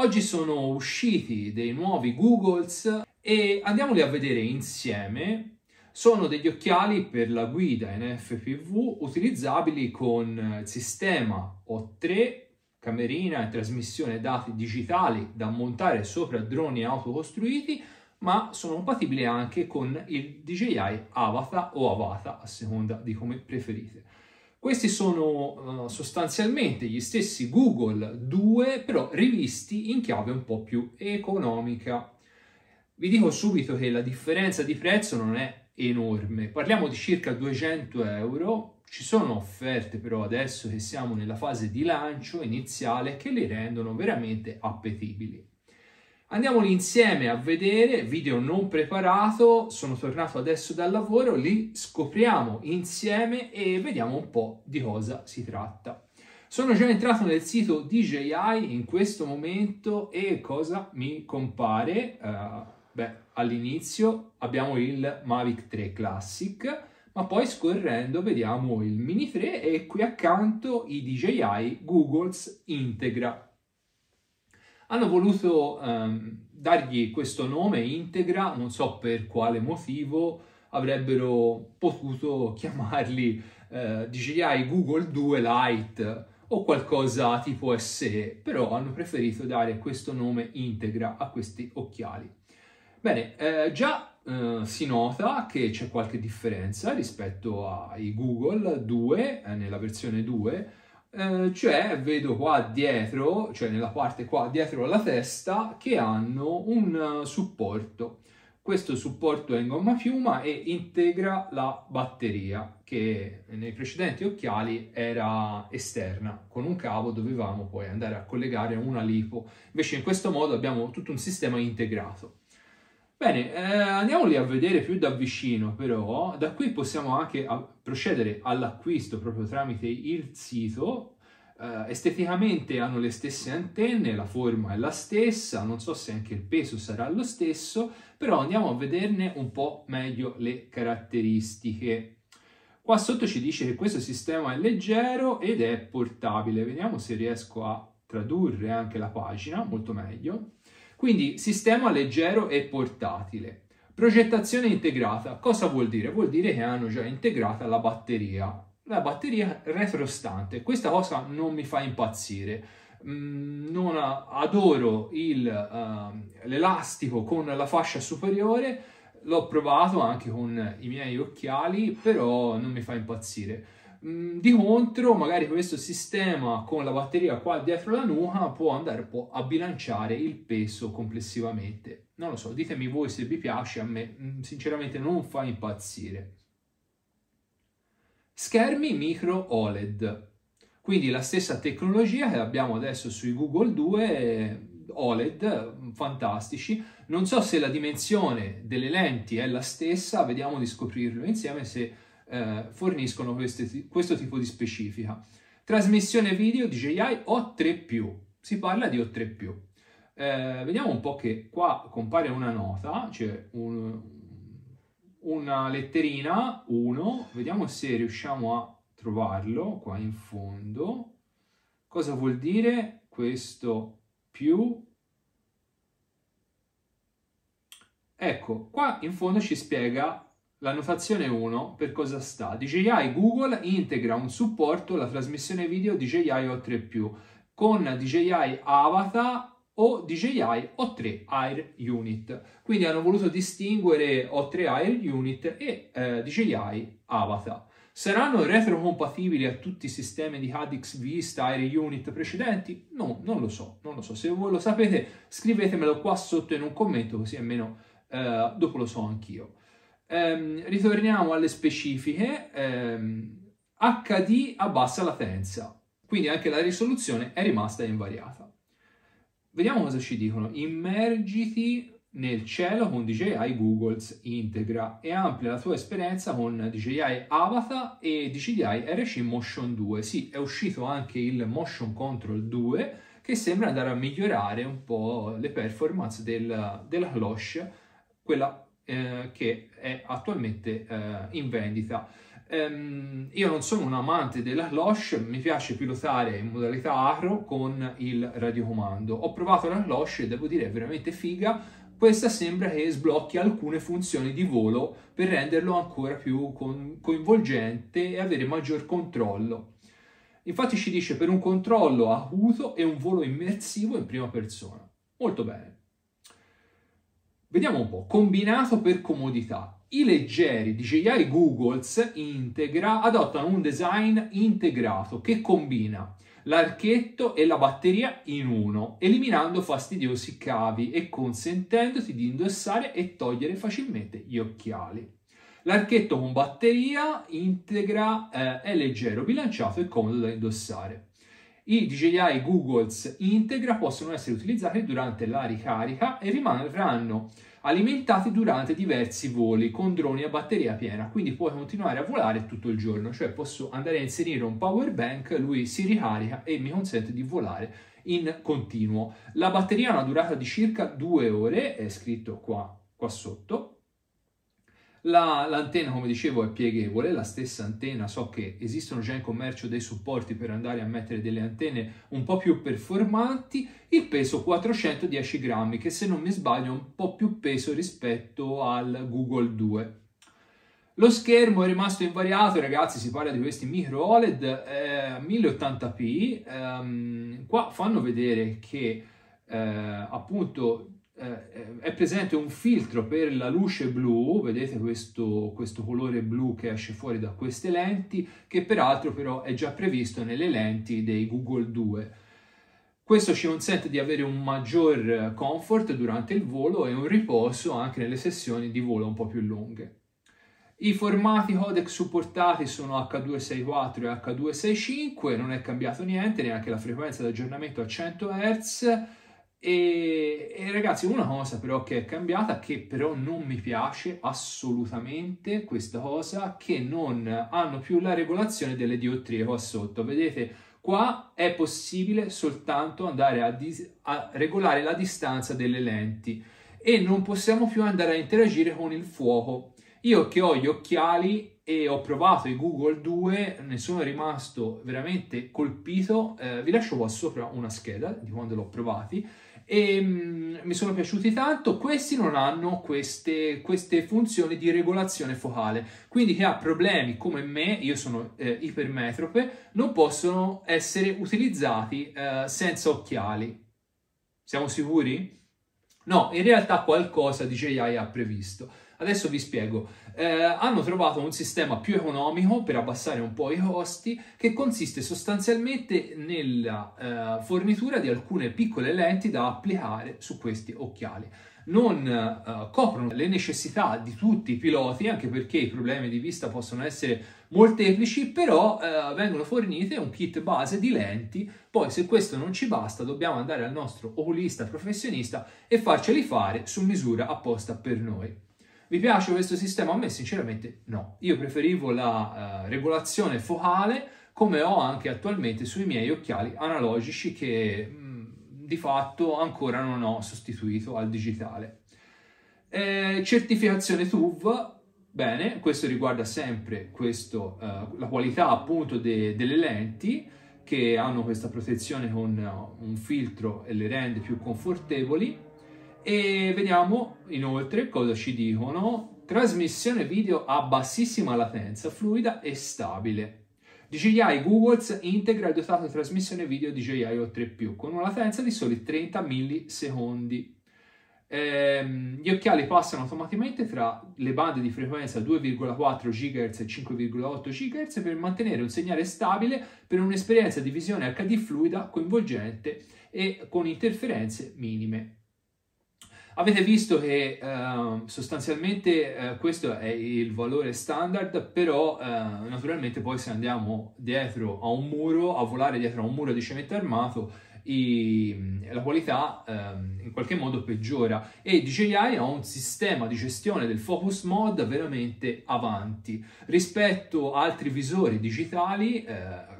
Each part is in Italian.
Oggi sono usciti dei nuovi Googles e andiamoli a vedere insieme. Sono degli occhiali per la guida in FPV utilizzabili con sistema O3, camerina e trasmissione dati digitali da montare sopra droni autocostruiti, ma sono compatibili anche con il DJI Avata o Avata a seconda di come preferite. Questi sono uh, sostanzialmente gli stessi Google 2, però rivisti in chiave un po' più economica. Vi dico subito che la differenza di prezzo non è enorme, parliamo di circa 200 euro. Ci sono offerte però adesso che siamo nella fase di lancio iniziale che li rendono veramente appetibili. Andiamoli insieme a vedere, video non preparato, sono tornato adesso dal lavoro, li scopriamo insieme e vediamo un po' di cosa si tratta. Sono già entrato nel sito DJI in questo momento e cosa mi compare? Uh, beh, all'inizio abbiamo il Mavic 3 Classic, ma poi scorrendo vediamo il Mini 3 e qui accanto i DJI Googles Integra hanno voluto um, dargli questo nome integra, non so per quale motivo avrebbero potuto chiamarli uh, DJI Google 2 Lite o qualcosa tipo SE, però hanno preferito dare questo nome integra a questi occhiali. Bene, eh, già eh, si nota che c'è qualche differenza rispetto ai Google 2 eh, nella versione 2 eh, cioè vedo qua dietro, cioè nella parte qua dietro alla testa, che hanno un supporto. Questo supporto è in gomma piuma e integra la batteria che nei precedenti occhiali era esterna. Con un cavo dovevamo poi andare a collegare una lipo. Invece in questo modo abbiamo tutto un sistema integrato. Bene, eh, andiamoli a vedere più da vicino però, da qui possiamo anche procedere all'acquisto proprio tramite il sito, eh, esteticamente hanno le stesse antenne, la forma è la stessa, non so se anche il peso sarà lo stesso, però andiamo a vederne un po' meglio le caratteristiche. Qua sotto ci dice che questo sistema è leggero ed è portabile, vediamo se riesco a tradurre anche la pagina, molto meglio. Quindi sistema leggero e portatile. Progettazione integrata. Cosa vuol dire? Vuol dire che hanno già integrata la batteria. La batteria retrostante. Questa cosa non mi fa impazzire. Mm, non adoro uh, l'elastico con la fascia superiore. L'ho provato anche con i miei occhiali, però non mi fa impazzire. Mm, di contro, magari questo sistema con la batteria qua dietro la nuca può andare un po' a bilanciare il peso complessivamente. Non lo so, ditemi voi se vi piace, a me mm, sinceramente non fa impazzire. Schermi micro OLED. Quindi la stessa tecnologia che abbiamo adesso sui Google 2 OLED, fantastici. Non so se la dimensione delle lenti è la stessa, vediamo di scoprirlo insieme se eh, forniscono queste, questo tipo di specifica. Trasmissione video DJI O3+, si parla di O3+. Eh, vediamo un po' che qua compare una nota, cioè un, una letterina 1, vediamo se riusciamo a trovarlo qua in fondo. Cosa vuol dire questo più? Ecco, qua in fondo ci spiega la notazione 1 per cosa sta? DJI Google integra un supporto alla trasmissione video DJI O3+, con DJI Avatar o DJI O3 Air Unit. Quindi hanno voluto distinguere O3 Air Unit e eh, DJI Avatar. Saranno retrocompatibili a tutti i sistemi di Hadix Vista Air Unit precedenti? No, non lo so, non lo so. Se voi lo sapete scrivetemelo qua sotto in un commento così almeno eh, dopo lo so anch'io. Ehm, ritorniamo alle specifiche. Ehm, HD a bassa latenza, quindi anche la risoluzione è rimasta invariata. Vediamo cosa ci dicono. Immergiti nel cielo con DJI Googles Integra e amplia la tua esperienza con DJI Avatar e DJI RC Motion 2. Sì, è uscito anche il Motion Control 2 che sembra andare a migliorare un po' le performance del, della cloche, quella eh, che è attualmente eh, in vendita. Ehm, io non sono un amante della cloche, mi piace pilotare in modalità acro con il radiocomando. Ho provato la cloche e devo dire è veramente figa. Questa sembra che sblocchi alcune funzioni di volo per renderlo ancora più coinvolgente e avere maggior controllo. Infatti ci dice per un controllo acuto e un volo immersivo in prima persona. Molto bene. Vediamo un po'. Combinato per comodità. I leggeri DJI Googles Integra adottano un design integrato che combina l'archetto e la batteria in uno, eliminando fastidiosi cavi e consentendoti di indossare e togliere facilmente gli occhiali. L'archetto con batteria integra eh, è leggero, bilanciato e comodo da indossare. I DJI Googles Integra possono essere utilizzati durante la ricarica e rimarranno alimentati durante diversi voli con droni a batteria piena, quindi puoi continuare a volare tutto il giorno, cioè posso andare a inserire un power bank, lui si ricarica e mi consente di volare in continuo. La batteria ha una durata di circa due ore, è scritto qua, qua sotto, la, l'antenna, come dicevo, è pieghevole, la stessa antenna, so che esistono già in commercio dei supporti per andare a mettere delle antenne un po' più performanti, il peso 410 grammi, che se non mi sbaglio è un po' più peso rispetto al Google 2. Lo schermo è rimasto invariato, ragazzi, si parla di questi micro OLED eh, 1080p, ehm, qua fanno vedere che eh, appunto eh, è presente un filtro per la luce blu, vedete questo, questo, colore blu che esce fuori da queste lenti, che peraltro però è già previsto nelle lenti dei Google 2. Questo ci consente di avere un maggior comfort durante il volo e un riposo anche nelle sessioni di volo un po' più lunghe. I formati codec supportati sono H264 e H265, non è cambiato niente, neanche la frequenza di aggiornamento a 100 Hz e, e, ragazzi, una cosa però che è cambiata, che però non mi piace assolutamente questa cosa, che non hanno più la regolazione delle diottrie qua sotto. Vedete, qua è possibile soltanto andare a, a regolare la distanza delle lenti e non possiamo più andare a interagire con il fuoco. Io che ho gli occhiali e ho provato i Google 2, ne sono rimasto veramente colpito. Eh, vi lascio qua sopra una scheda di quando l'ho provati e um, mi sono piaciuti tanto. Questi non hanno queste, queste, funzioni di regolazione focale, quindi chi ha problemi come me, io sono eh, ipermetrope, non possono essere utilizzati eh, senza occhiali. Siamo sicuri? No, in realtà qualcosa DJI ha previsto. Adesso vi spiego. Eh, hanno trovato un sistema più economico per abbassare un po' i costi che consiste sostanzialmente nella eh, fornitura di alcune piccole lenti da applicare su questi occhiali. Non eh, coprono le necessità di tutti i piloti, anche perché i problemi di vista possono essere molteplici, però eh, vengono fornite un kit base di lenti. Poi, se questo non ci basta, dobbiamo andare al nostro oculista professionista e farceli fare su misura apposta per noi. Vi piace questo sistema? A me sinceramente no. Io preferivo la uh, regolazione focale come ho anche attualmente sui miei occhiali analogici che mh, mm, di fatto ancora non ho sostituito al digitale. Eh, certificazione TUV, bene, questo riguarda sempre questo, uh, la qualità appunto de- delle lenti che hanno questa protezione con uh, un filtro e le rende più confortevoli e vediamo inoltre cosa ci dicono. Trasmissione video a bassissima latenza, fluida e stabile. DJI Googles integra il dotato di trasmissione video DJI O3+, con una latenza di soli 30 millisecondi. Ehm, gli occhiali passano automaticamente tra le bande di frequenza 2,4 GHz e 5,8 GHz per mantenere un segnale stabile per un'esperienza di visione HD fluida, coinvolgente e con interferenze minime. Avete visto che uh, sostanzialmente uh, questo è il valore standard, però uh, naturalmente poi se andiamo dietro a un muro, a volare dietro a un muro di cemento armato, i, la qualità ehm, in qualche modo peggiora. E DJI ha un sistema di gestione del focus mode veramente avanti. Rispetto a altri visori digitali eh,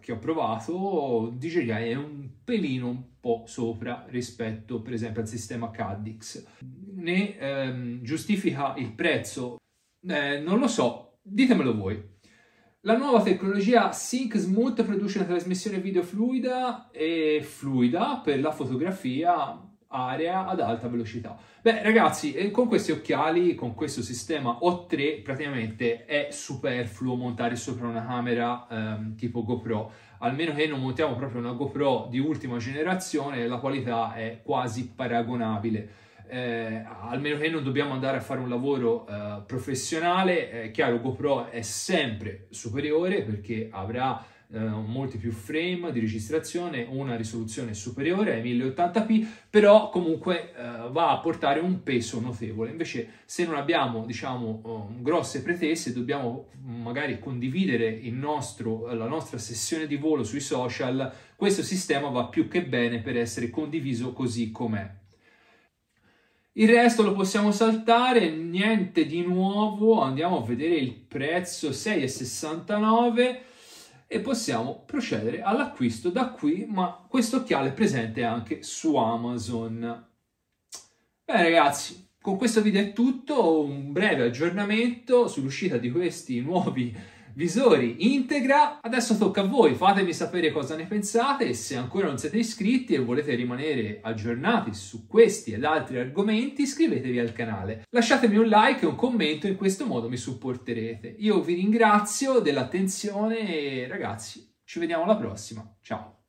che ho provato DJI è un pelino un po' sopra rispetto per esempio al sistema Caddix. Ne ehm, giustifica il prezzo. Eh, non lo so ditemelo voi. La nuova tecnologia Sync Smooth produce una trasmissione video fluida e fluida per la fotografia area ad alta velocità. Beh ragazzi, eh, con questi occhiali, con questo sistema O3 praticamente è superfluo montare sopra una camera ehm, tipo GoPro, almeno che non montiamo proprio una GoPro di ultima generazione, la qualità è quasi paragonabile eh, almeno che non dobbiamo andare a fare un lavoro eh, professionale, è chiaro GoPro è sempre superiore perché avrà eh, molti più frame di registrazione, una risoluzione superiore ai 1080p, però comunque eh, va a portare un peso notevole. Invece se non abbiamo, diciamo, um, grosse pretese, dobbiamo magari condividere nostro, la nostra sessione di volo sui social, questo sistema va più che bene per essere condiviso così com'è. Il resto lo possiamo saltare, niente di nuovo, andiamo a vedere il prezzo 6,69 e possiamo procedere all'acquisto da qui, ma questo occhiale è presente anche su Amazon. Bene ragazzi, con questo video è tutto, un breve aggiornamento sull'uscita di questi nuovi visori integra. Adesso tocca a voi, fatemi sapere cosa ne pensate e se ancora non siete iscritti e volete rimanere aggiornati su questi ed altri argomenti iscrivetevi al canale. Lasciatemi un like e un commento, in questo modo mi supporterete. Io vi ringrazio dell'attenzione e ragazzi ci vediamo alla prossima. Ciao!